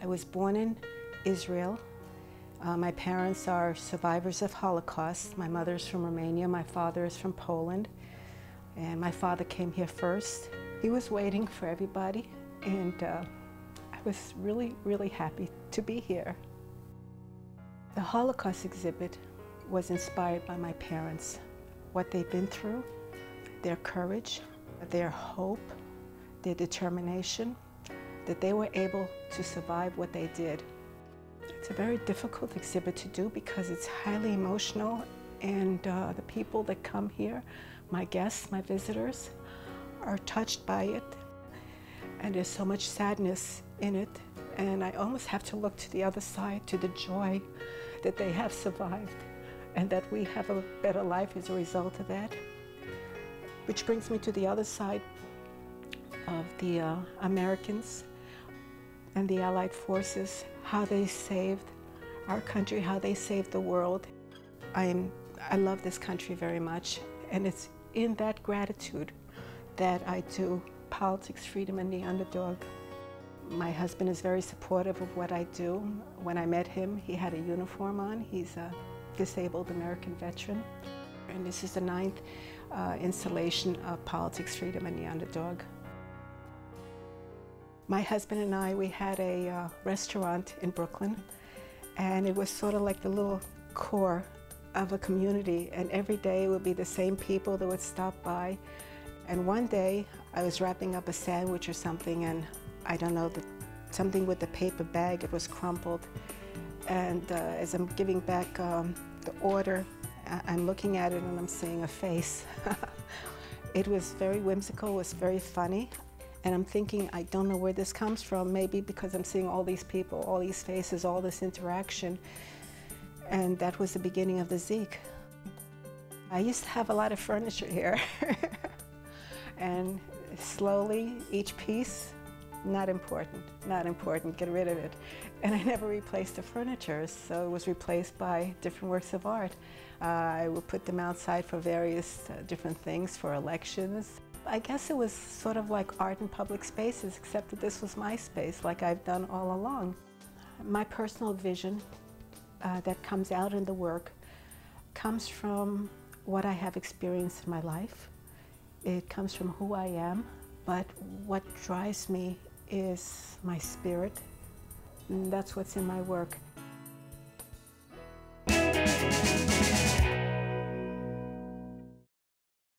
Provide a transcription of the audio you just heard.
I was born in Israel. Uh, my parents are survivors of Holocaust. My mother is from Romania, my father is from Poland. And my father came here first. He was waiting for everybody, and uh, I was really, really happy to be here. The Holocaust exhibit was inspired by my parents, what they've been through, their courage, their hope, their determination, that they were able to survive what they did. It's a very difficult exhibit to do because it's highly emotional and uh, the people that come here, my guests, my visitors, are touched by it. And there's so much sadness in it. And I almost have to look to the other side, to the joy that they have survived and that we have a better life as a result of that. Which brings me to the other side of the uh, Americans and the Allied forces, how they saved our country, how they saved the world. I'm, I love this country very much, and it's in that gratitude that I do politics, freedom, and the underdog. My husband is very supportive of what I do. When I met him, he had a uniform on. He's a disabled American veteran. And this is the ninth uh, installation of Politics, Freedom, and the Underdog. My husband and I, we had a uh, restaurant in Brooklyn, and it was sort of like the little core of a community, and every day it would be the same people that would stop by. And one day, I was wrapping up a sandwich or something, and I don't know, the, something with the paper bag, it was crumpled. And uh, as I'm giving back um, the order, I'm looking at it and I'm seeing a face. it was very whimsical, it was very funny. And I'm thinking, I don't know where this comes from, maybe because I'm seeing all these people, all these faces, all this interaction. And that was the beginning of the Zeek. I used to have a lot of furniture here. and slowly, each piece, not important, not important, get rid of it. And I never replaced the furniture, so it was replaced by different works of art. Uh, I would put them outside for various uh, different things, for elections. I guess it was sort of like art in public spaces, except that this was my space, like I've done all along. My personal vision uh, that comes out in the work comes from what I have experienced in my life. It comes from who I am, but what drives me is my spirit. And that's what's in my work.